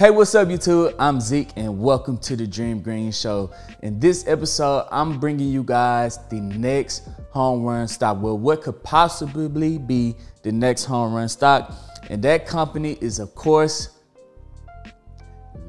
Hey, what's up, YouTube? I'm Zeke, and welcome to the Dream Green Show. In this episode, I'm bringing you guys the next home run stock. Well, what could possibly be the next home run stock? And that company is, of course,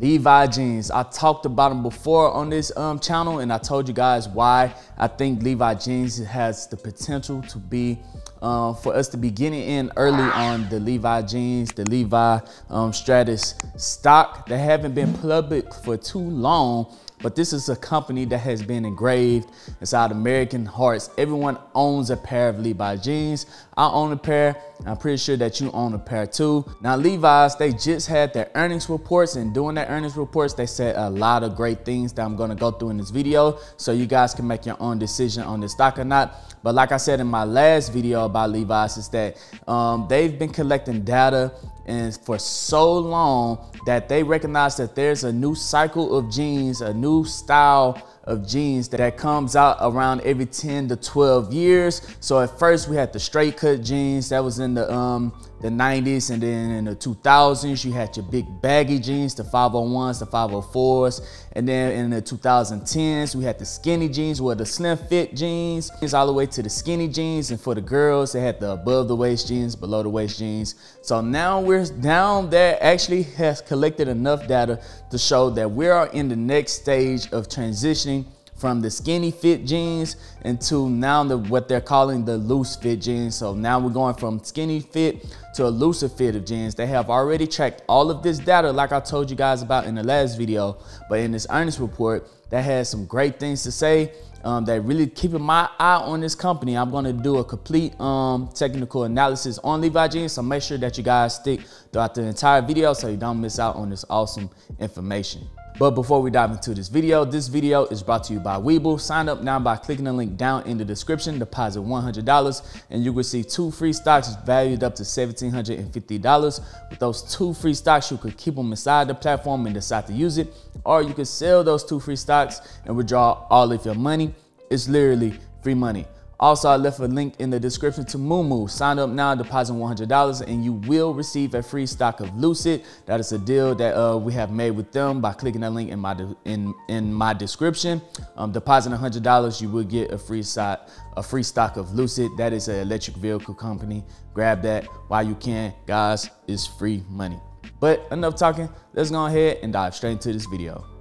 Levi jeans. I talked about them before on this um, channel, and I told you guys why I think Levi jeans has the potential to be um, for us to be getting in early on the Levi jeans, the Levi um, Strauss stock that haven't been public for too long but this is a company that has been engraved inside American hearts. Everyone owns a pair of Levi jeans. I own a pair. I'm pretty sure that you own a pair too. Now Levi's, they just had their earnings reports and doing their earnings reports, they said a lot of great things that I'm gonna go through in this video so you guys can make your own decision on this stock or not. But like I said in my last video about Levi's is that um, they've been collecting data and for so long that they recognize that there's a new cycle of jeans, a new style of jeans that comes out around every 10 to 12 years. So at first we had the straight cut jeans that was in the um the 90s and then in the 2000s you had your big baggy jeans, the 501s, the 504s, and then in the 2010s we had the skinny jeans with the slim fit jeans, all the way to the skinny jeans and for the girls they had the above the waist jeans, below the waist jeans. So now we're down there actually has collected enough data to show that we are in the next stage of transitioning from the skinny fit jeans into now the, what they're calling the loose fit jeans. So now we're going from skinny fit to a looser fit of jeans. They have already checked all of this data like I told you guys about in the last video, but in this earnings report, that has some great things to say um, that really keeping my eye on this company. I'm gonna do a complete um, technical analysis on Levi jeans, so make sure that you guys stick throughout the entire video so you don't miss out on this awesome information. But before we dive into this video, this video is brought to you by Webull. Sign up now by clicking the link down in the description, deposit $100, and you will receive two free stocks valued up to $1,750. With those two free stocks, you could keep them inside the platform and decide to use it, or you could sell those two free stocks and withdraw all of your money. It's literally free money. Also, I left a link in the description to Moomoo. Sign up now, deposit $100, and you will receive a free stock of Lucid. That is a deal that uh, we have made with them by clicking that link in my in in my description. Um, depositing $100, you will get a free stock a free stock of Lucid. That is an electric vehicle company. Grab that while you can, guys. It's free money. But enough talking. Let's go ahead and dive straight into this video.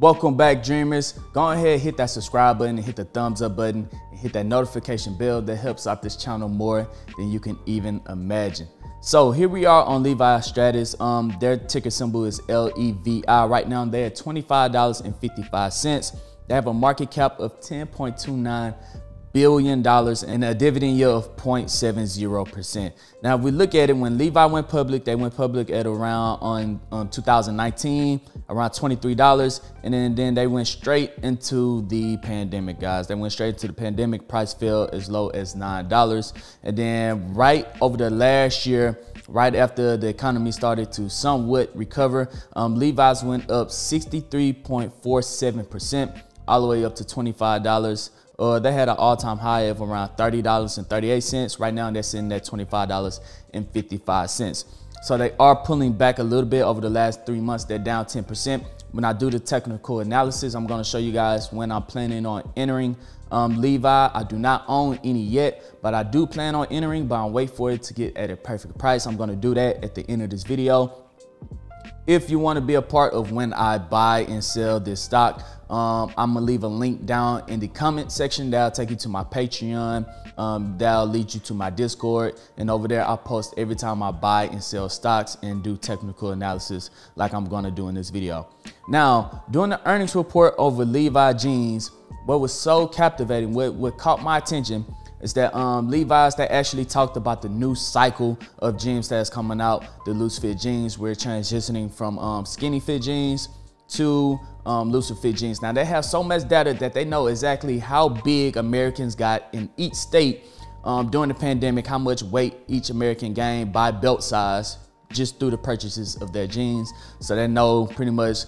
Welcome back, dreamers. Go ahead, hit that subscribe button hit the thumbs up button and hit that notification bell that helps out this channel more than you can even imagine. So here we are on Levi Strauss. Um, their ticker symbol is LEVI. Right now they're at $25.55. They have a market cap of 10.29 billion dollars and a dividend yield of 0.70%. Now, if we look at it, when Levi went public, they went public at around on, on 2019, around $23, and then, then they went straight into the pandemic, guys. They went straight into the pandemic. Price fell as low as $9. And then right over the last year, right after the economy started to somewhat recover, um, Levi's went up 63.47%, all the way up to $25. Uh, they had an all-time high of around $30.38. Right now, they're sitting at $25.55. So they are pulling back a little bit over the last three months. They're down 10%. When I do the technical analysis, I'm going to show you guys when I'm planning on entering um, Levi. I do not own any yet, but I do plan on entering, but I'm wait for it to get at a perfect price. I'm going to do that at the end of this video. If you want to be a part of when I buy and sell this stock, um, I'm gonna leave a link down in the comment section that'll take you to my Patreon. Um, that'll lead you to my Discord. And over there, I post every time I buy and sell stocks and do technical analysis like I'm gonna do in this video. Now, during the earnings report over Levi Jeans, what was so captivating, what, what caught my attention is that um, Levi's they actually talked about the new cycle of jeans that's coming out, the loose fit jeans. We're transitioning from um, skinny fit jeans to um, fit jeans. Now they have so much data that they know exactly how big Americans got in each state um, during the pandemic, how much weight each American gained by belt size just through the purchases of their jeans. So they know pretty much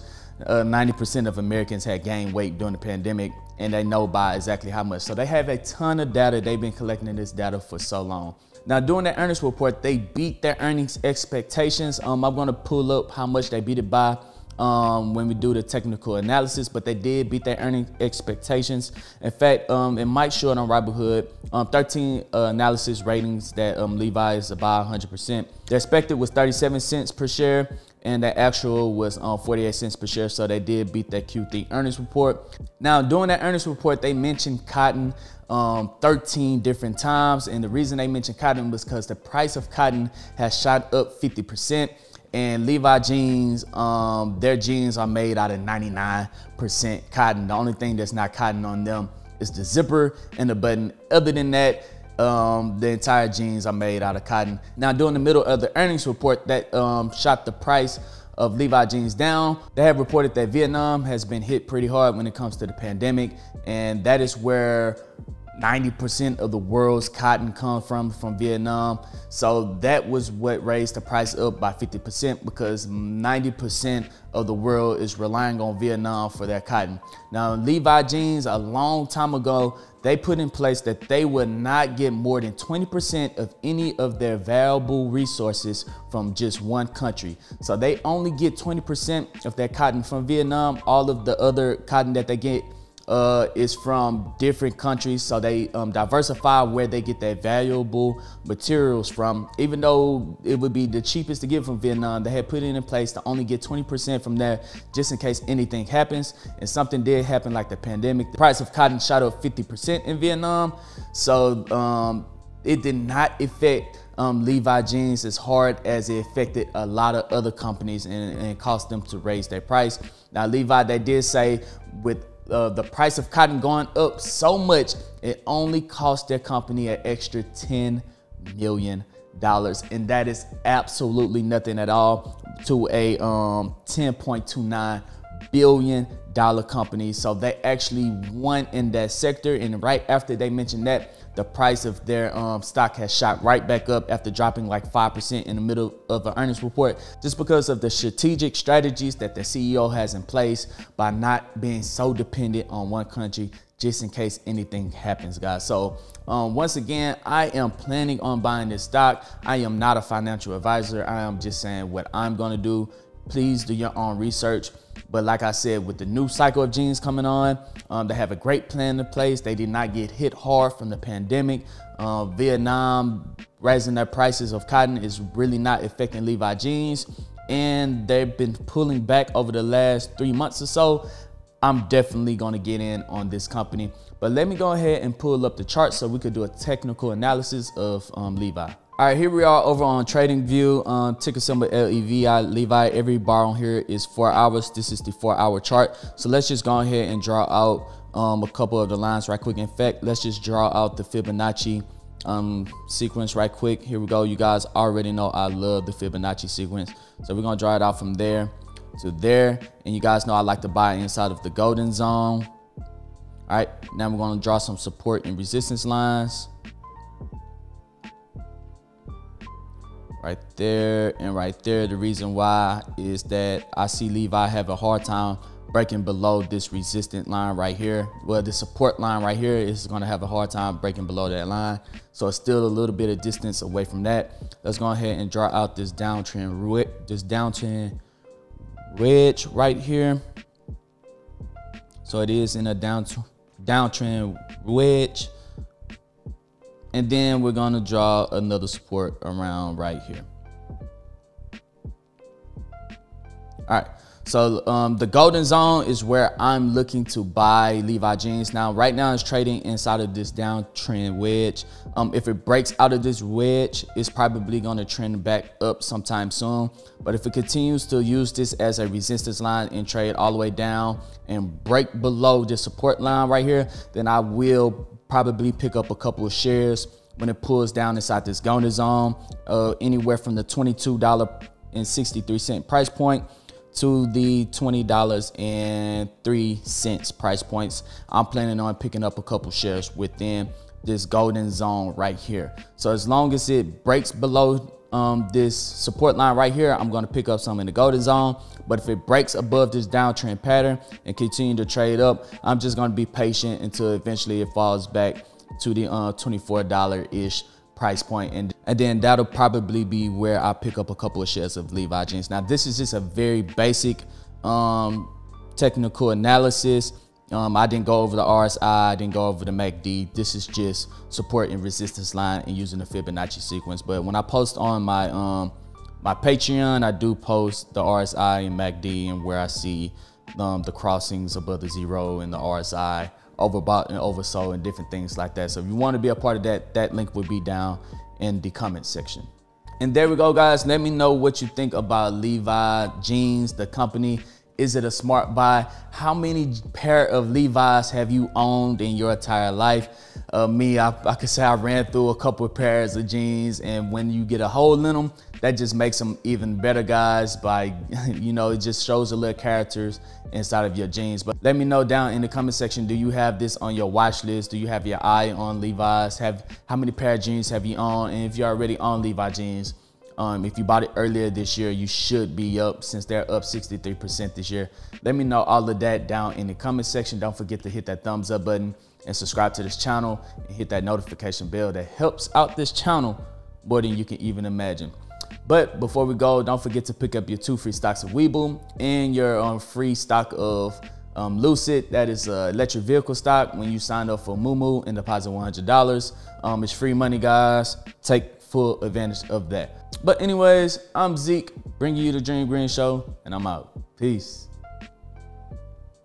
uh, 90% of Americans had gained weight during the pandemic and they know by exactly how much. So they have a ton of data. They've been collecting this data for so long. Now, during the earnings report, they beat their earnings expectations. Um, I'm gonna pull up how much they beat it by um, when we do the technical analysis, but they did beat their earning expectations. In fact, um, it might show it on Robinhood. Um, 13 uh, analysis ratings that um, Levi is about 100%. The expected was 37 cents per share and the actual was um, 48 cents per share. So they did beat that Q3 earnings report. Now, during that earnings report, they mentioned cotton um, 13 different times. And the reason they mentioned cotton was because the price of cotton has shot up 50%. And Levi jeans, um, their jeans are made out of 99% cotton. The only thing that's not cotton on them is the zipper and the button. Other than that, um, the entire jeans are made out of cotton. Now, during the middle of the earnings report that um, shot the price of Levi jeans down, they have reported that Vietnam has been hit pretty hard when it comes to the pandemic, and that is where 90% of the world's cotton comes from from Vietnam. So that was what raised the price up by 50% because 90% of the world is relying on Vietnam for their cotton. Now, Levi jeans a long time ago, they put in place that they would not get more than 20% of any of their valuable resources from just one country. So they only get 20% of their cotton from Vietnam. All of the other cotton that they get uh, is from different countries, so they um, diversify where they get their valuable materials from. Even though it would be the cheapest to get from Vietnam, they had put it in place to only get 20% from there, just in case anything happens. And something did happen, like the pandemic. The price of cotton shot up 50% in Vietnam, so um, it did not affect um, Levi jeans as hard as it affected a lot of other companies and, and caused them to raise their price. Now, Levi, they did say with uh, the price of cotton going up so much, it only cost their company an extra $10 million. And that is absolutely nothing at all to a um, 10.29 billion dollar company. So they actually won in that sector. And right after they mentioned that, the price of their um, stock has shot right back up after dropping like 5% in the middle of the earnings report, just because of the strategic strategies that the CEO has in place by not being so dependent on one country just in case anything happens, guys. So um, once again, I am planning on buying this stock. I am not a financial advisor. I am just saying what I'm gonna do. Please do your own research. But like I said, with the new cycle of jeans coming on, um, they have a great plan in place. They did not get hit hard from the pandemic. Uh, Vietnam raising their prices of cotton is really not affecting Levi jeans. And they've been pulling back over the last three months or so. I'm definitely gonna get in on this company. But let me go ahead and pull up the chart so we could do a technical analysis of um, Levi. All right, here we are over on TradingView, um, ticker symbol LEVI, Levi. Every bar on here is four hours. This is the four hour chart. So let's just go ahead and draw out um, a couple of the lines right quick. In fact, let's just draw out the Fibonacci um, sequence right quick. Here we go. You guys already know I love the Fibonacci sequence. So we're gonna draw it out from there to there. And you guys know I like to buy inside of the golden zone. All right, now we're gonna draw some support and resistance lines. Right there and right there. The reason why is that I see Levi have a hard time breaking below this resistant line right here. Well, the support line right here is gonna have a hard time breaking below that line. So it's still a little bit of distance away from that. Let's go ahead and draw out this downtrend, this downtrend wedge right here. So it is in a down downtrend wedge. And then we're gonna draw another support around right here. All right, so um, the golden zone is where I'm looking to buy Levi jeans. Now, right now it's trading inside of this downtrend wedge. Um, if it breaks out of this wedge, it's probably gonna trend back up sometime soon. But if it continues to use this as a resistance line and trade all the way down and break below the support line right here, then I will probably pick up a couple of shares when it pulls down inside this golden zone, uh, anywhere from the $22.63 price point to the $20.03 price points. I'm planning on picking up a couple shares within this golden zone right here. So as long as it breaks below um, this support line right here, I'm gonna pick up some in the golden zone. But if it breaks above this downtrend pattern and continue to trade up, I'm just gonna be patient until eventually it falls back to the uh, $24-ish price point and, and then that'll probably be where I pick up a couple of shares of Levi jeans. Now this is just a very basic um, technical analysis. Um, I didn't go over the RSI, I didn't go over the MACD. This is just support and resistance line and using the Fibonacci sequence. But when I post on my um, my Patreon, I do post the RSI and MACD and where I see um, the crossings above the zero and the RSI overbought and oversold and different things like that. So if you want to be a part of that, that link will be down in the comment section. And there we go, guys. Let me know what you think about Levi Jeans, the company. Is it a smart buy? How many pair of Levi's have you owned in your entire life? Uh, me, I, I could say I ran through a couple of pairs of jeans and when you get a hole in them, that just makes them even better guys by, you know, it just shows the little characters inside of your jeans. But let me know down in the comment section, do you have this on your watch list? Do you have your eye on Levi's? Have How many pair of jeans have you owned? And if you're already on Levi jeans, um, if you bought it earlier this year, you should be up since they're up 63% this year. Let me know all of that down in the comment section. Don't forget to hit that thumbs up button and subscribe to this channel and hit that notification bell that helps out this channel more than you can even imagine. But before we go, don't forget to pick up your two free stocks of Webull and your um, free stock of um, Lucid. That is uh, electric vehicle stock when you sign up for Moomoo and deposit $100. Um, it's free money, guys. Take full advantage of that. But anyways, I'm Zeke, bringing you the Dream Green Show, and I'm out. Peace.